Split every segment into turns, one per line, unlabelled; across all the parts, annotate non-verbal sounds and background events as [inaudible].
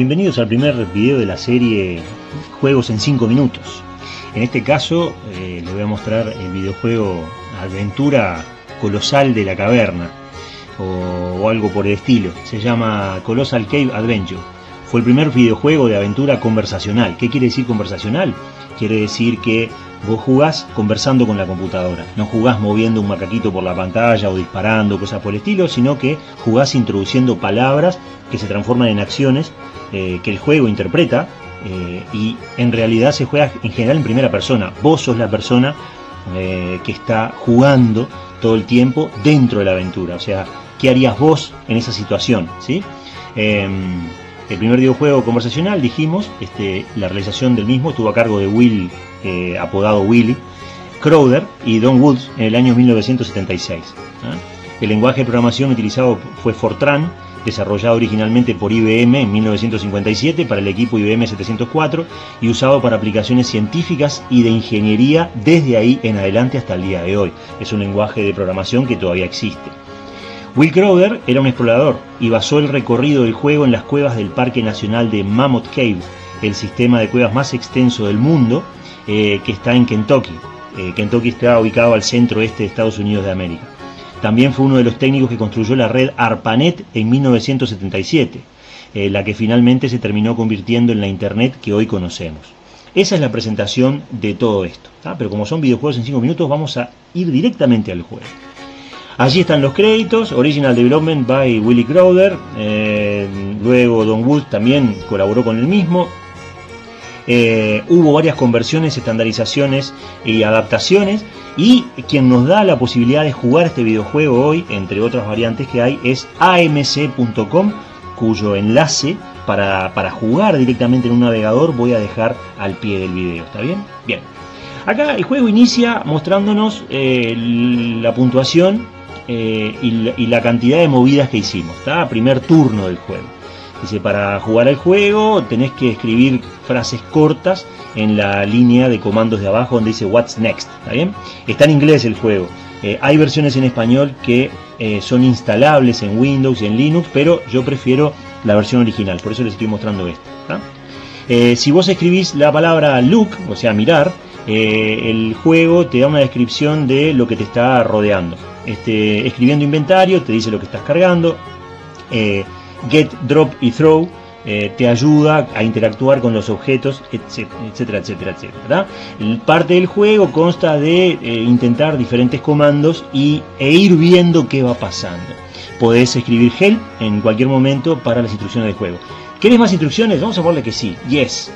Bienvenidos al primer video de la serie Juegos en 5 minutos. En este caso eh, les voy a mostrar el videojuego Aventura Colosal de la Caverna o, algo por el estilo. Se llama Colossal Cave Adventure. Fue el primer videojuego de aventura conversacional. ¿Qué quiere decir conversacional? Quiere decir que vos jugás conversando con la computadora. No jugás moviendo un macaquito por la pantalla o disparando, cosas por el estilo, sino que jugás introduciendo palabras que se transforman en acciones eh, que el juego interpreta eh, y en realidad se juega en general en primera persona. Vos sos la persona eh, que está jugando todo el tiempo dentro de la aventura. O sea, ¿qué harías vos en esa situación? ¿sí? Em, el primer videojuego conversacional, dijimos, este, la realización del mismo estuvo a cargo de Will, apodado Willy, Crowder y Don Woods en el año 1976. El lenguaje de programación utilizado fue Fortran, desarrollado originalmente por IBM en 1957 para el equipo IBM 704 y usado para aplicaciones científicas y de ingeniería desde ahí en adelante hasta el día de hoy. Es un lenguaje de programación que todavía existe. Will Crowder era un explorador y basó el recorrido del juego en las cuevas del Parque Nacional de Mammoth Cave, el sistema de cuevas más extenso del mundo eh, que está en Kentucky. Eh, Kentucky está ubicado al centro este de Estados Unidos de América. También fue uno de los técnicos que construyó la red ARPANET en 1977, eh, la que finalmente se terminó convirtiendo en la Internet que hoy conocemos. Esa es la presentación de todo esto. Pero como son videojuegos en 5 minutos, vamos a ir directamente al juego. Allí están los créditos, Original Development by Willy Crowder, eh, luego Don Wood también colaboró con el mismo, eh, hubo varias conversiones, estandarizaciones y adaptaciones. Y quien nos da la posibilidad de jugar este videojuego hoy, entre otras variantes que hay, es amc.com, cuyo enlace para, jugar directamente en un navegador voy a dejar al pie del video. ¿Está bien? Bien. Acá el juego inicia mostrándonos eh, la puntuación eh, y, la, cantidad de movidas que hicimos. ¿está? Primer turno del juego. Dice, para jugar al juego tenés que escribir frases cortas en la línea de comandos de abajo donde dice What's Next. ¿Está bien? Está en inglés el juego. Eh, hay versiones en español que eh, son instalables en Windows y en Linux, pero yo prefiero la versión original, por eso les estoy mostrando esto. Eh, si vos escribís la palabra look, o sea, mirar, el juego te da una descripción de lo que te está rodeando. Este, escribiendo inventario, te dice lo que estás cargando get, drop y throw eh, te ayuda a interactuar con los objetos, etcétera, etcétera, etcétera. Parte del juego consta de eh, intentar diferentes comandos y, e ir viendo qué va pasando. Podés escribir help en cualquier momento para las instrucciones del juego. ¿Querés más instrucciones? Vamos a ponerle que sí. Yes.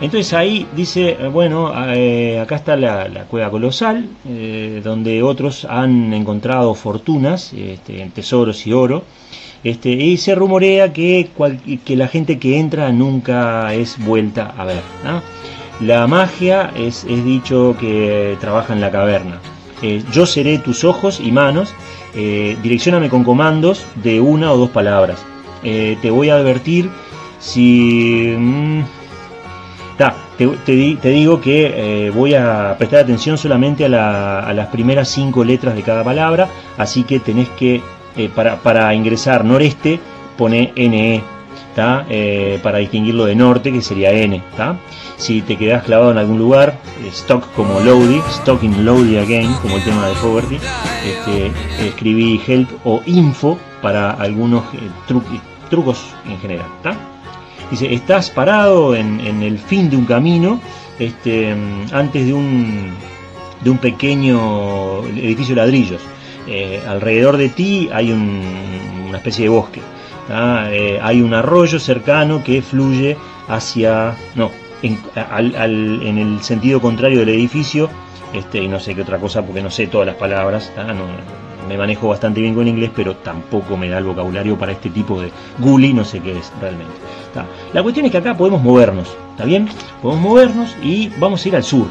Entonces ahí dice, eh, bueno, acá está la, cueva colosal, donde otros han encontrado fortunas, este, tesoros y oro. Este, y se rumorea que, que la gente que entra nunca es vuelta a ver. La magia es, dicho que trabaja en la caverna. Eh, yo seré tus ojos y manos. Eh, direccioname con comandos de una o dos palabras. Eh, te voy a advertir si... Mm, te, digo que voy a prestar atención solamente a, las primeras cinco letras de cada palabra, así que tenés que eh, para, ingresar noreste pone NE, eh, para distinguirlo de norte, que sería N. Si te quedas clavado en algún lugar, eh, stock como loading, stock in loading again, como el tema de poverty, este, escribí help o info para algunos trucos en general. Dice, estás parado en, el fin de un camino, este, antes de un, de un pequeño edificio de ladrillos. Eh, alrededor de ti hay una especie de bosque. Eh, hay un arroyo cercano que fluye hacia, no, en, el sentido contrario del edificio, este, y no sé qué otra cosa porque no sé todas las palabras, me manejo bastante bien con inglés, pero tampoco me da el vocabulario para este tipo de guli, no sé qué es realmente. La cuestión es que acá podemos movernos, ¿está bien? Podemos movernos y vamos a ir al sur.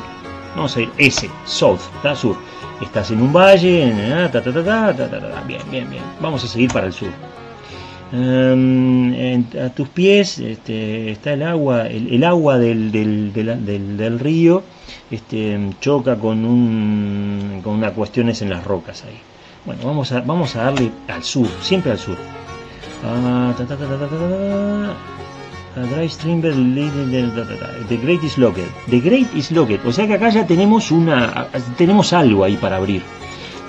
Vamos a ir ese, south, ¿está? Sur estás en un valle, bien, bien, bien. Vamos a seguir para el sur. Em, a tus pies este, está el agua, el, agua del, del, río este, choca con, un, con unas cuestiones en las rocas ahí. Bueno, vamos a, vamos a darle al sur, siempre al sur. Ah, Dry Streamer The Great is Locked. The Great is Locked. O sea que acá ya tenemos una tenemos algo ahí para abrir.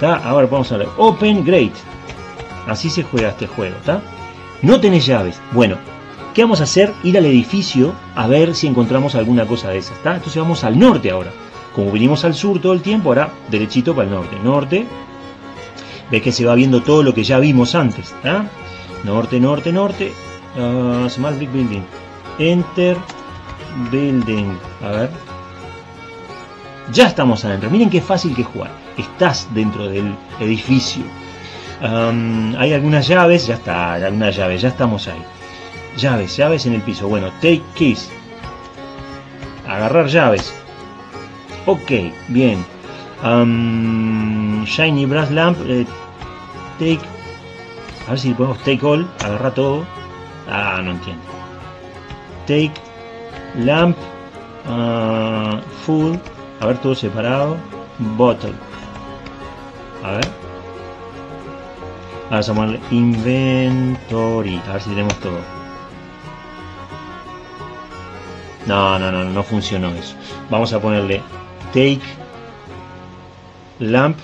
¿tá? Ahora vamos a ver. Open Great. Así se juega este juego, ¿está? No tenés llaves. Bueno, ¿qué vamos a hacer? Ir al edificio a ver si encontramos alguna cosa de esas, ¿está? Entonces vamos al norte ahora. Como vinimos al sur todo el tiempo, ahora derechito para el norte. Norte. Ves que se va viendo todo lo que ya vimos antes, ¿está? Norte, norte, norte. Uh, small Big Building. Enter Building. A ver. Ya estamos adentro. Miren qué fácil que jugar. Estás dentro del edificio. Hay algunas llaves. Ya está. Algunas llaves. Ya estamos ahí. Llaves, llaves en el piso. Bueno, take keys. Agarrar llaves. Ok, bien. Um, shiny brass lamp. Eh, take. A ver si podemos take all. Agarrar todo. Ah, no entiendo. Take, lamp, uh, full, a ver todo separado, bottle. A ver. Vamos a ponerle inventory, a ver si tenemos todo. No, no, no, no funcionó eso. Vamos a ponerle take, lamp,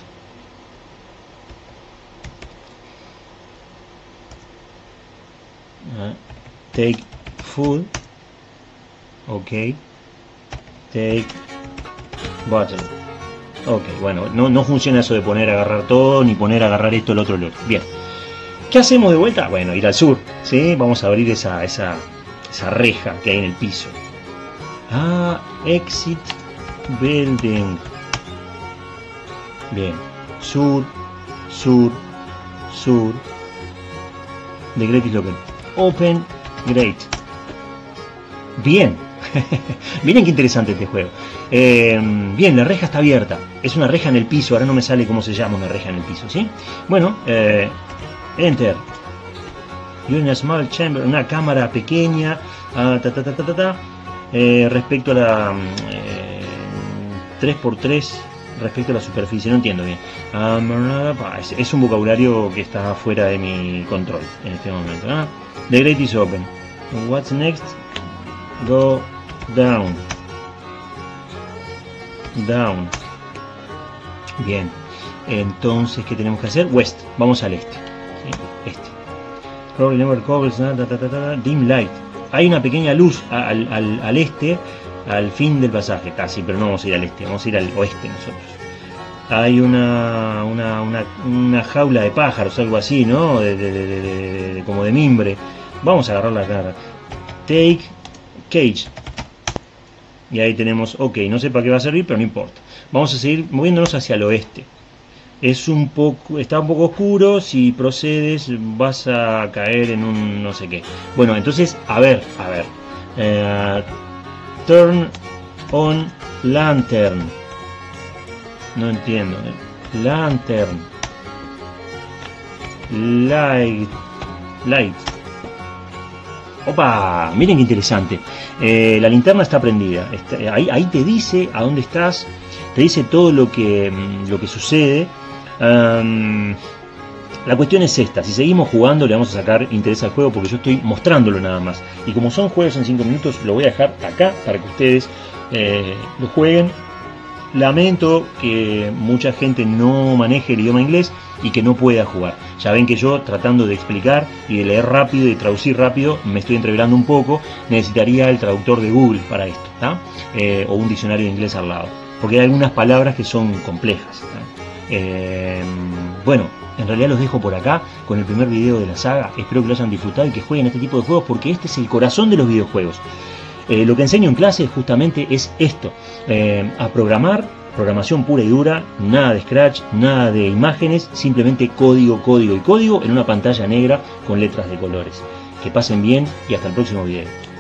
take full. Ok. Take bottle ok bueno no, no funciona eso de poner agarrar todo ni poner agarrar esto el otro el otro. Bien. ¿qué hacemos de vuelta? bueno ir al sur ¿sí? vamos a abrir esa, esa, esa reja que hay en el piso. Ah exit building bien sur sur sur de Great Local Open Great. Bien. [laughs] Miren qué interesante este juego. Eh, bien, la reja está abierta. Es una reja en el piso. Ahora no me sale cómo se llama una reja en el piso, ¿sí? Bueno, eh, Enter. You're small chamber. Una cámara pequeña. Ah, eh, respecto a la 3x3 respecto a la superficie, no entiendo bien. es, un vocabulario que está fuera de mi control en este momento. The Great is Open. What's next? Go down. Down. Bien. Entonces, ¿qué tenemos que hacer? West. Vamos al este. Este. Probably never covers. Dim light. Hay una pequeña luz al, al, al este al fin del pasaje, casi, pero no vamos a ir al este, vamos a ir al oeste nosotros. Hay una, una, una, una jaula de pájaros, algo así, ¿no? De, como de mimbre. Vamos a agarrar la cara. Take cage. Y ahí tenemos, ok, no sé para qué va a servir, pero no importa. Vamos a seguir moviéndonos hacia el oeste. Es un poco, está un poco oscuro, si procedes vas a caer en un no sé qué. Bueno, entonces, a ver, a ver. Eh, turn on lantern. No entiendo. ¿eh? Lantern. Light. Light. Opa, miren qué interesante. Eh, la linterna está prendida. ahí, ahí, te dice a dónde estás. Te dice todo lo que, mm, lo que sucede. La cuestión es esta, si seguimos jugando le vamos a sacar interés al juego porque yo estoy mostrándolo nada más. Y como son juegos en 5 minutos, lo voy a dejar acá para que ustedes eh, lo jueguen. Lamento que mucha gente no maneje el idioma inglés y que no pueda jugar. Ya ven que yo tratando de explicar y de leer rápido y traducir rápido me estoy entreverando un poco. Necesitaría el traductor de Google para esto, eh, o un diccionario de inglés al lado. Porque hay algunas palabras que son complejas. Eh, bueno, en realidad los dejo por acá con el primer video de la saga. Espero que lo hayan disfrutado y que jueguen este tipo de juegos porque este es el corazón de los videojuegos. Eh, lo que enseño en clase justamente es esto, eh, a programar, programación pura y dura, nada de scratch, nada de imágenes, simplemente código, código y código en una pantalla negra con letras de colores. Que pasen bien y hasta el próximo video.